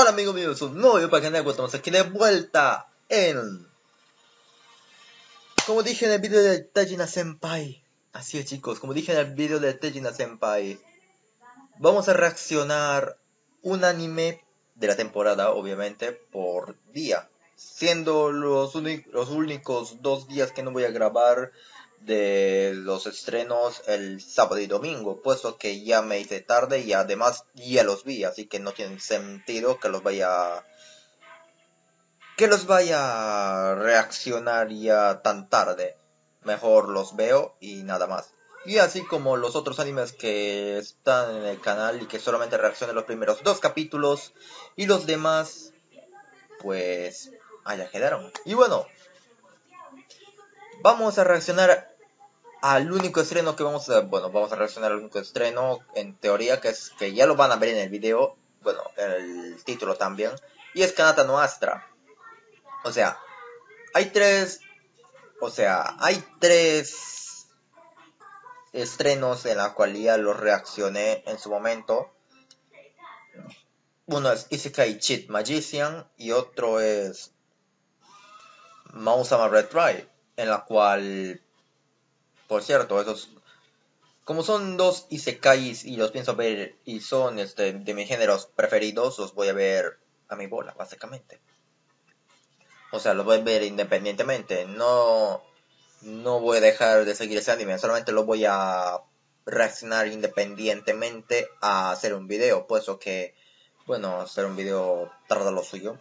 Hola amigos míos, un nuevo video para el canal, estamos aquí de vuelta en... Como dije en el video de Tejina Senpai. Así es chicos, como dije en el video de Tejina Senpai Vamos a reaccionar un anime de la temporada, obviamente, por día Siendo los, los únicos dos días que no voy a grabar de los estrenos el sábado y domingo, puesto que ya me hice tarde y además ya los vi, así que no tiene sentido que los vaya que los vaya a reaccionar ya tan tarde. Mejor los veo y nada más. Y así como los otros animes que están en el canal y que solamente reaccionan los primeros dos capítulos y los demás, pues allá quedaron. Y bueno, vamos a reaccionar al único estreno que vamos a, bueno, vamos a reaccionar al único estreno en teoría que es que ya lo van a ver en el video, bueno, el título también, y es Kanata no Astra. O sea, hay tres, o sea, hay tres estrenos en la cual ya los reaccioné en su momento. Uno es Isekai Cheat Magician y otro es Mausama Red Drive, en la cual por cierto, esos como son dos isekais y los pienso ver y son este de mis géneros preferidos, los voy a ver a mi bola, básicamente. O sea, los voy a ver independientemente. No, no voy a dejar de seguir ese anime, solamente lo voy a reaccionar independientemente a hacer un video, puesto que, bueno, hacer un video tarda lo suyo.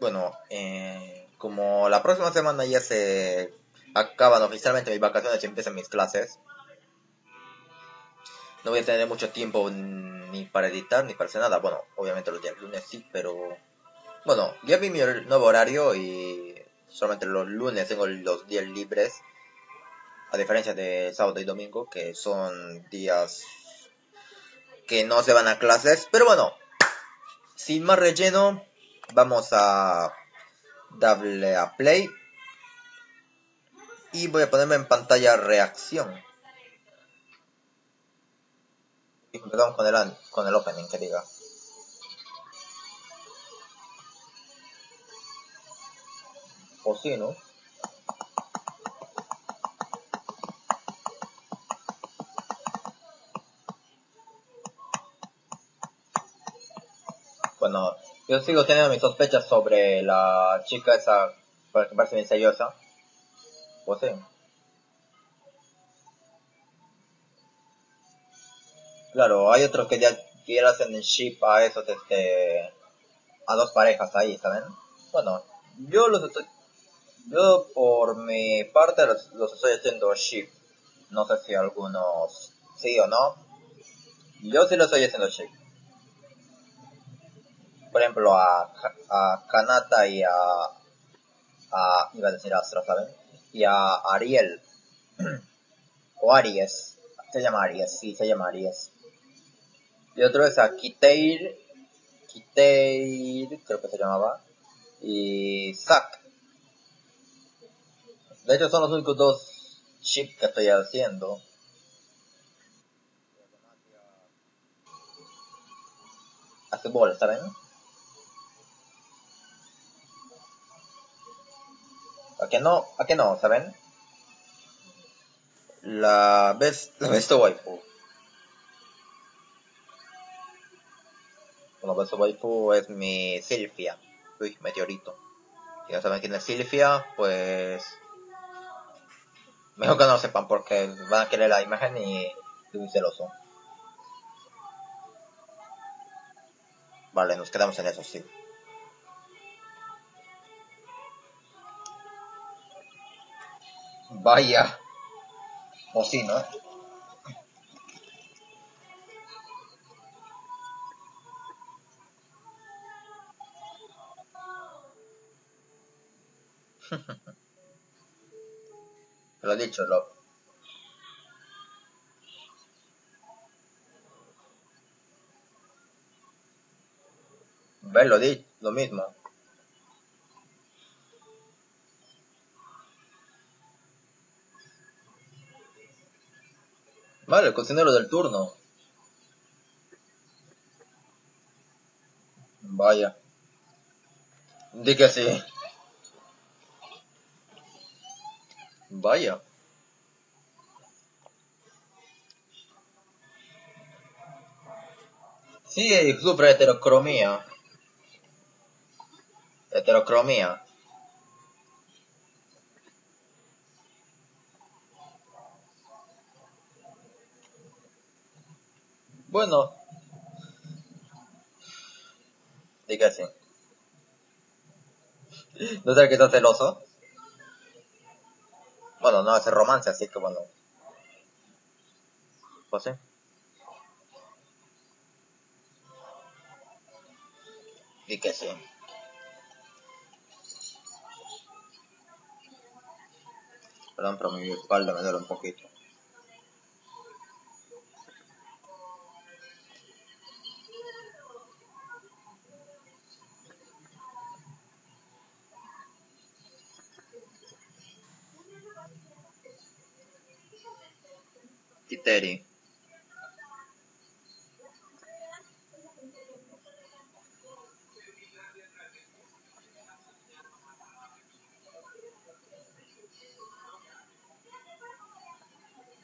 Bueno, eh, como la próxima semana ya se acaban oficialmente mis vacaciones y empiezan mis clases. No voy a tener mucho tiempo ni para editar ni para hacer nada. Bueno, obviamente los días lunes sí, pero... Bueno, ya vi mi nuevo horario y solamente los lunes tengo los días libres. A diferencia de sábado y domingo, que son días que no se van a clases. Pero bueno, sin más relleno, vamos a darle a play y voy a ponerme en pantalla reacción. Empezamos con el, con el opening que diga. O sí, ¿no? Bueno, yo sigo teniendo mis sospechas sobre la chica esa que parece misteriosa. Pues claro, hay otros que ya, quieran hacer hacen ship a esos, este, a dos parejas ahí, ¿saben? Bueno, yo los estoy, yo por mi parte los, estoy haciendo ship. No sé si algunos sí o no. Yo sí los estoy haciendo ship. Por ejemplo, a, a Kanata y a, iba a decir Astro, ¿saben? y a Ariel. o Aries. Se llama Aries, sí, se llama Aries. Y otro es a Kiteir. Kiteir, creo que se llamaba. Y Zack. De hecho son los únicos dos chips que estoy haciendo. Hace bolas, ¿saben? ¿A qué no? ¿A qué no? ¿Saben? La best, la best waifu. La best waifu es mi Silvia. Uy, meteorito. Si no saben quién es Silvia, pues... Mejor que no lo sepan porque van a querer la imagen y muy celoso. Vale, nos quedamos en eso, sí. Vaya. O sí, ¿no? lo dicho, lo... ¿Ves? Lo, di lo mismo. Vale, cocinero del turno. Vaya. Di que sí. Vaya. Sí, sufre heterocromía. Heterocromía. Bueno. Sí. ¿No será que está celoso? Bueno, no hace romance, así que bueno. Pues. Di que sí. Perdón, pero mi espalda me duele un poquito. Kiteri.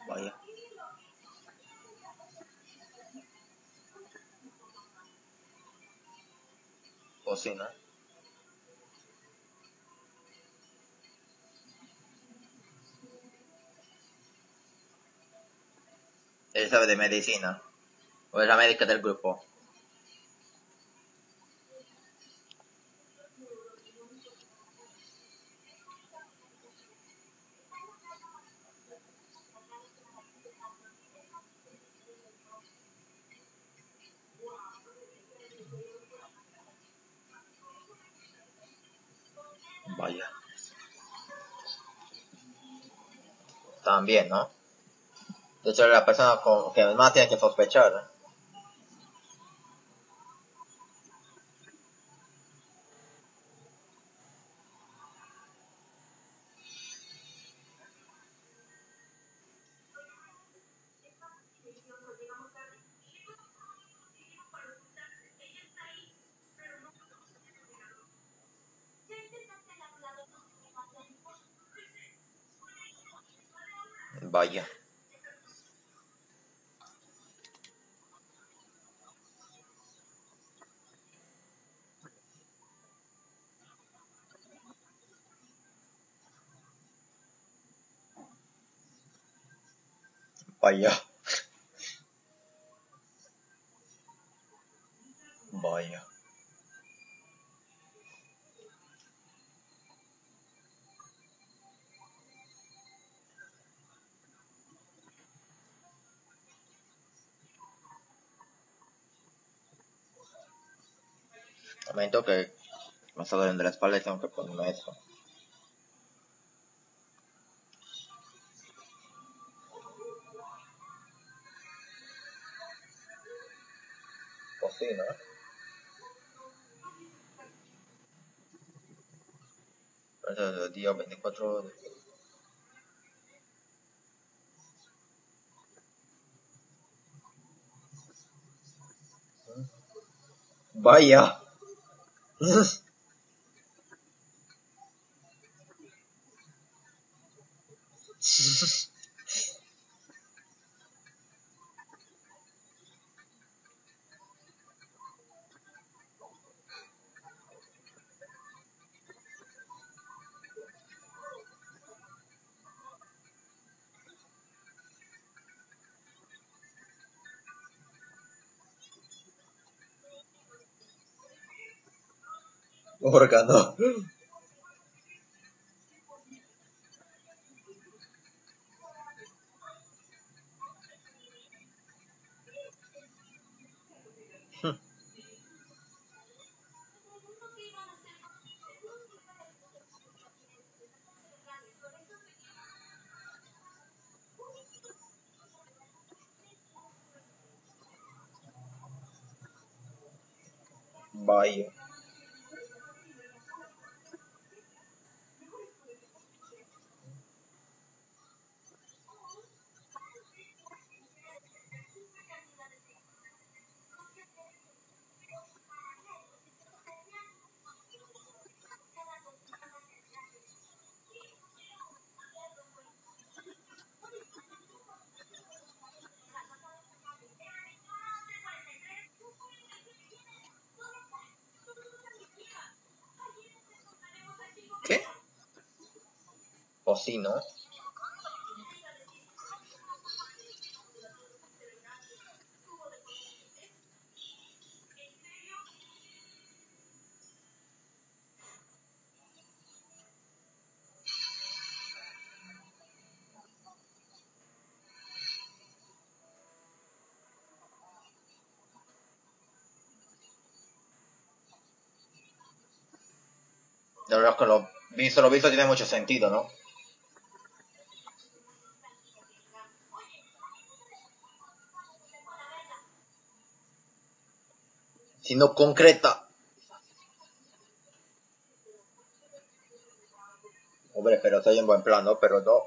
Vaya. O sí, ¿no? Sabe de medicina. O es la médica del grupo. Vaya. También, ¿no? De hecho, la persona con que más tiene que sospechar. Vaya. Vaya. Vaya. Momento que me está doliendo la espalda y tengo que ponerme eso. Pues sí, ¿no? Pero día 24 horas. Vaya. Órgano. Vaya. La verdad es que lo visto, lo visto tiene mucho sentido, ¿no? Si no concreta. Hombre, pero estoy en buen plano, pero no.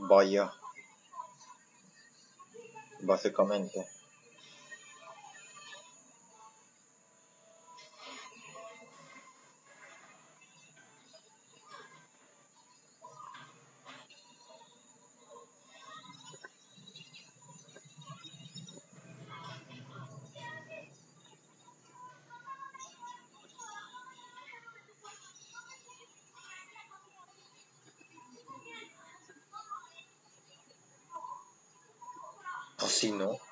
Vaya. Básicamente. Así no. Desconfianza.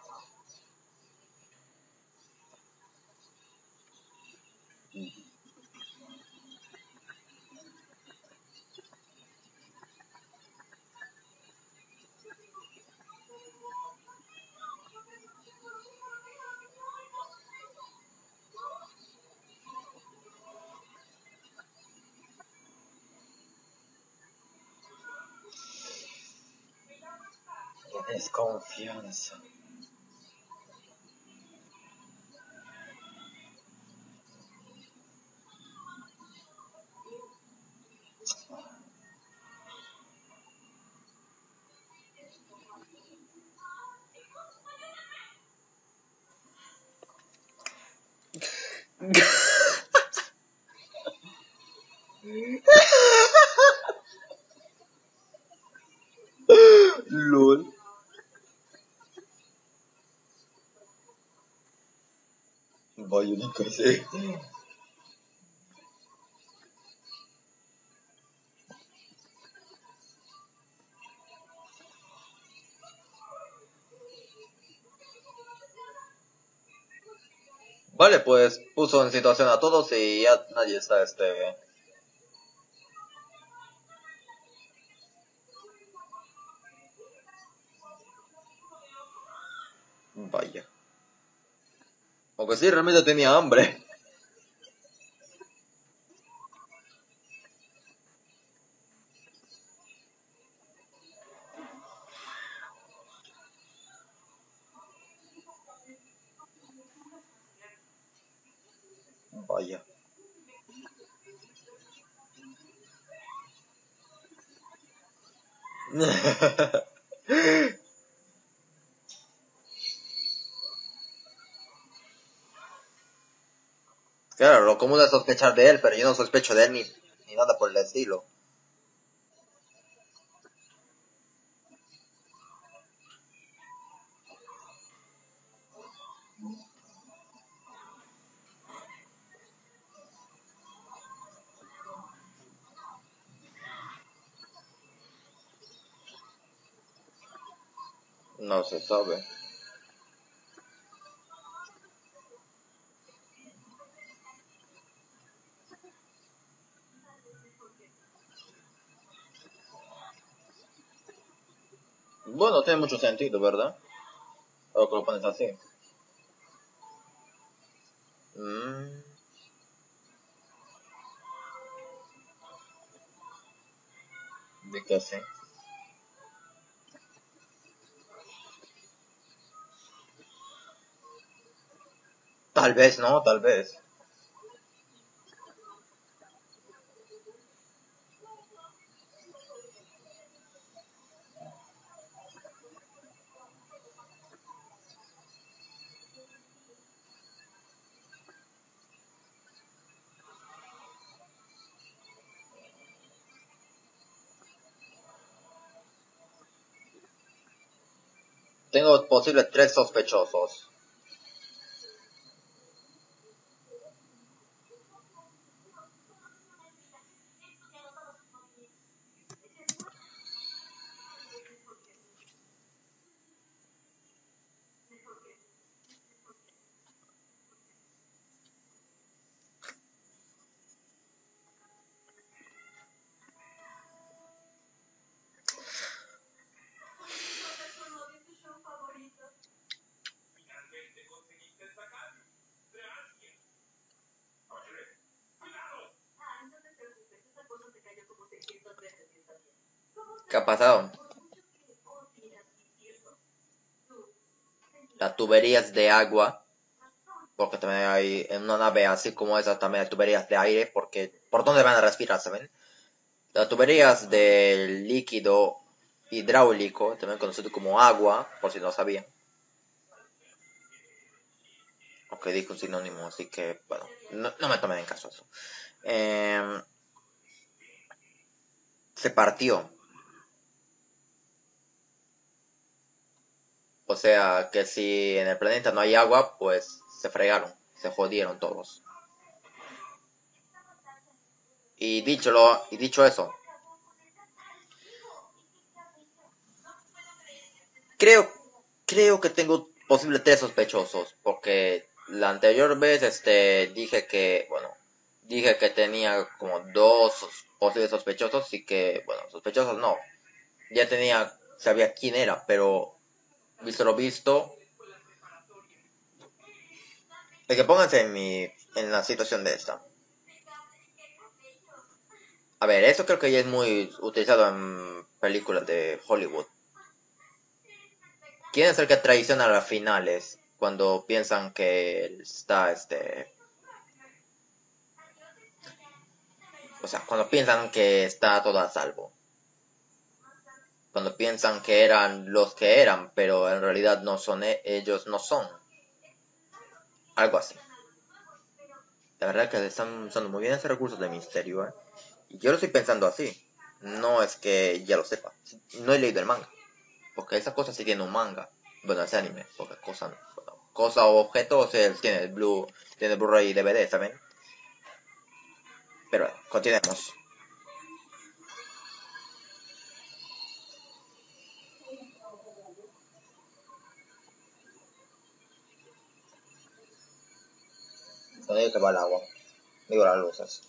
desconfiança. Vale, pues puso en situación a todos y ya nadie está este Vaya. Aunque sí, realmente tenía hambre. Sospechar de él, pero yo no sospecho de él ni, ni nada por el estilo. No se sabe. tiene mucho sentido, ¿verdad? O que lo pones así. Mm. De que así. Tal vez no, tal vez. Tengo posibles tres sospechosos. Pasado? Las tuberías de agua, porque también hay en una nave así como esa también hay tuberías de aire, porque ¿por dónde van a respirar, saben? Las tuberías de líquido hidráulico, también conocido como agua, por si no sabían. Ok, dijo un sinónimo, así que, bueno, no, me tomen en caso eso. Em, se partió O sea, que si en el planeta no hay agua, pues se fregaron, se jodieron todos. Y dicho, lo, y dicho eso, creo, creo que tengo posible tres sospechosos, porque la anterior vez este, dije que, bueno, dije que tenía como dos posibles sospechosos y que, bueno, sospechosos no, ya tenía, sabía quién era, pero visto lo visto, de que pónganse en mi, en la situación de esta. A ver, eso creo que ya es muy utilizado en películas de Hollywood. ¿Quién es el que traiciona a las finales cuando piensan que está este o sea, cuando piensan que está todo a salvo? Cuando piensan que eran los que eran, pero en realidad no son e, ellos, no son. Algo así. La verdad que están usando muy bien ese recurso de misterio, ¿eh? Y yo lo estoy pensando así. No es que ya lo sepa. No he leído el manga. Porque esa cosa sí tiene un manga. Bueno, ese anime. Porque cosa, cosa o objeto tiene el Blue, tiene Blu-ray y DVD, ¿saben? Pero bueno, continuemos. ¿Dónde se va el agua? Digo las luces.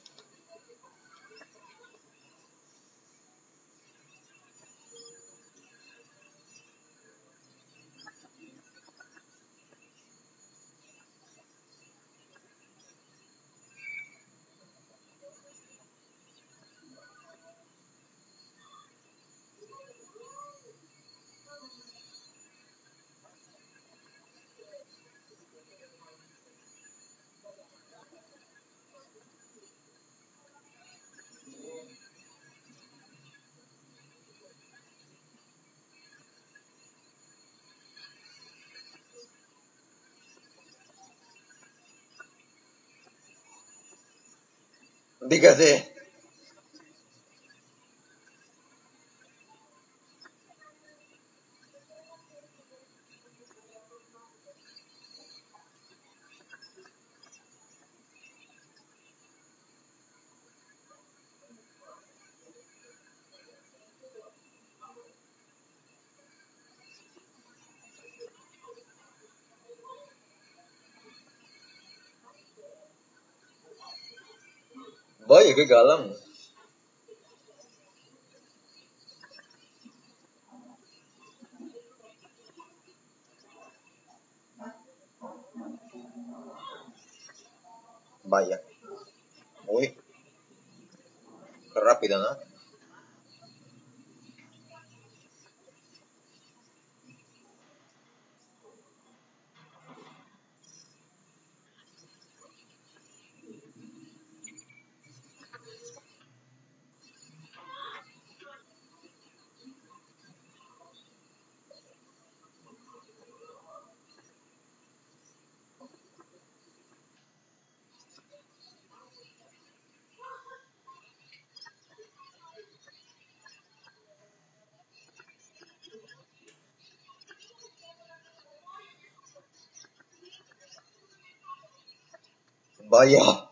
Dígase. Vaya, qué galán. Bayah.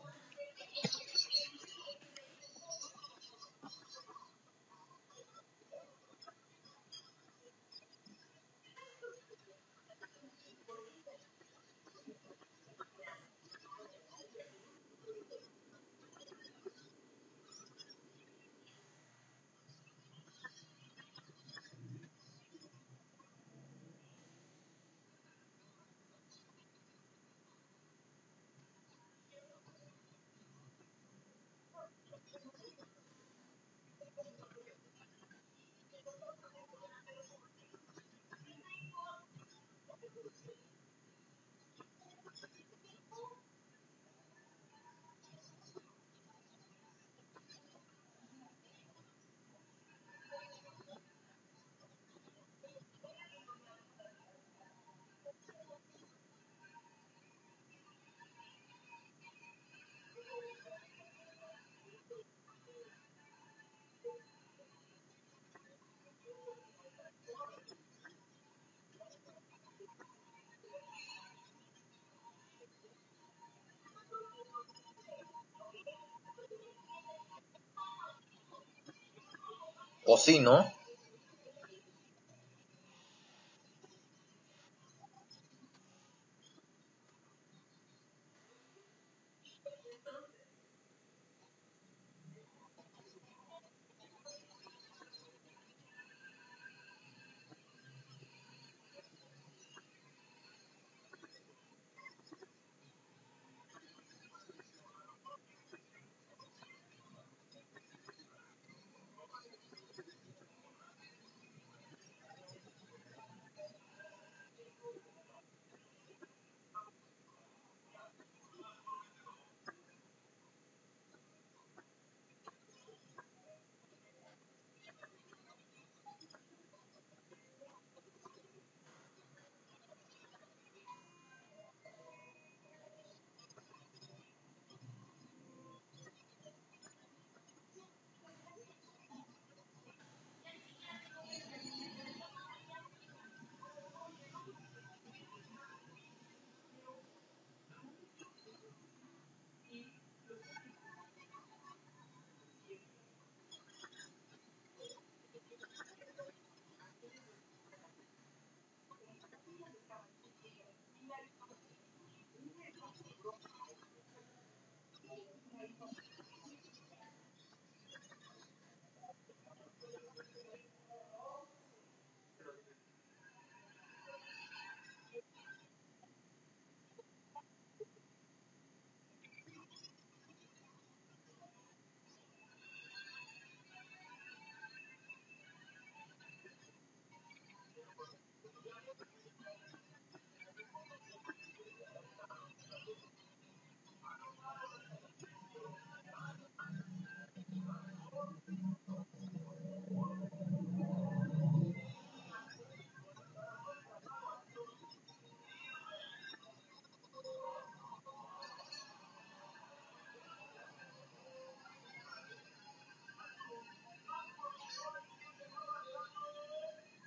o sí no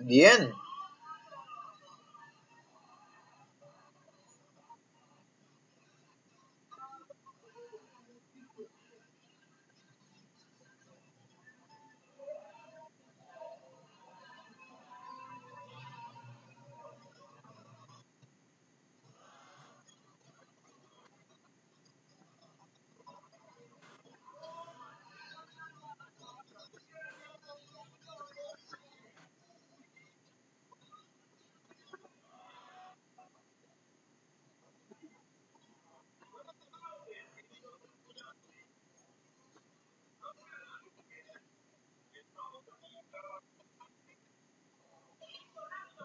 Bien.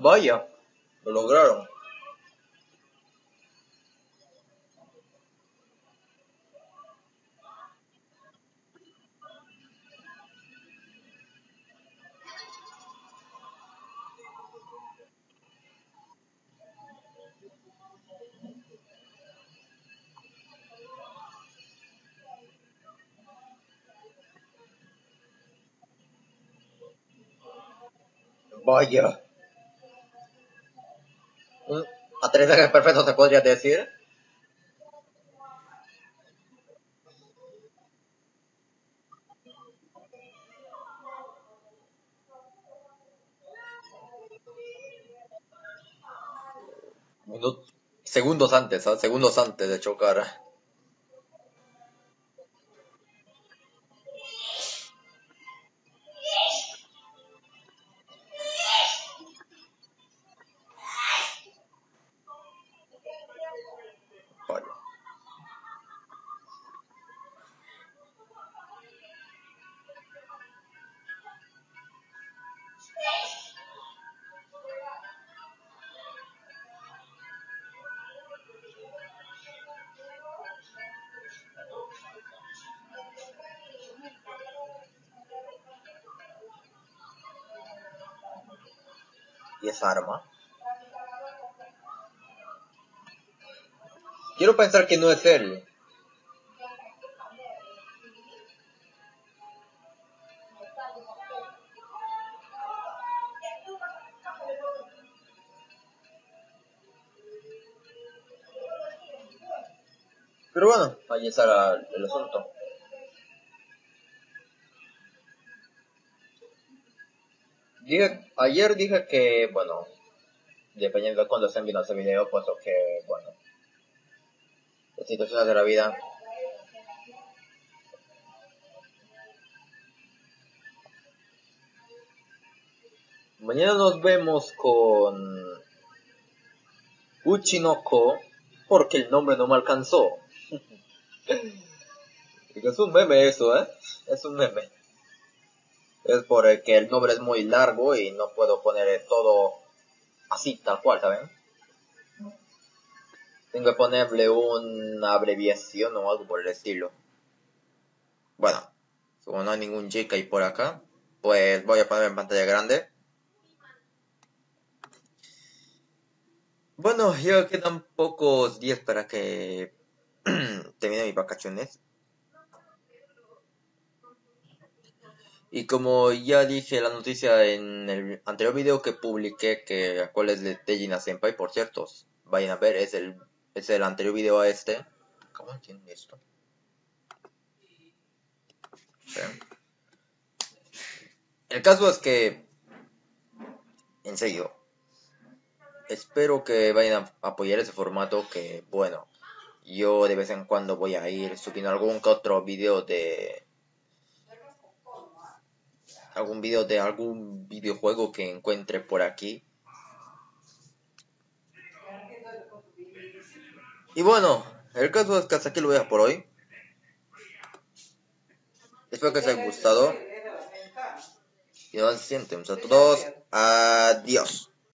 Vaya, lo lograron. Vaya. Aterrizaje perfecto se podría decir. segundos antes, ¿ah? segundos antes de chocar. Y esa arma. Quiero pensar que no es él. Pero bueno, ahí está el asunto. Ayer dije que, bueno, dependiendo de cuando estén viendo este video, puesto que, bueno, las situaciones de la vida. Mañana nos vemos con Uchinoko, porque el nombre no me alcanzó. es un meme eso, ¿eh? Es un meme es porque el nombre es muy largo y no puedo poner todo así, tal cual, ¿saben? Tengo que ponerle una abreviación o algo por el estilo. Bueno, como no hay ningún JK por acá, pues voy a poner en pantalla grande. Bueno, ya quedan pocos días para que termine mis vacaciones. Y como ya dije la noticia en el anterior video que publiqué, que cuál es de Tejina Senpai, por cierto, vayan a ver, es el, es el anterior video a este. ¿Cómo entienden esto? El caso es que, en serio, espero que vayan a apoyar ese formato que, bueno, yo de vez en cuando voy a ir subiendo algún otro video de algún video de algún videojuego que encuentre por aquí. Y bueno, el caso es que hasta aquí lo voy por hoy. Espero que os haya gustado. Y nos vemos a todos. Adiós.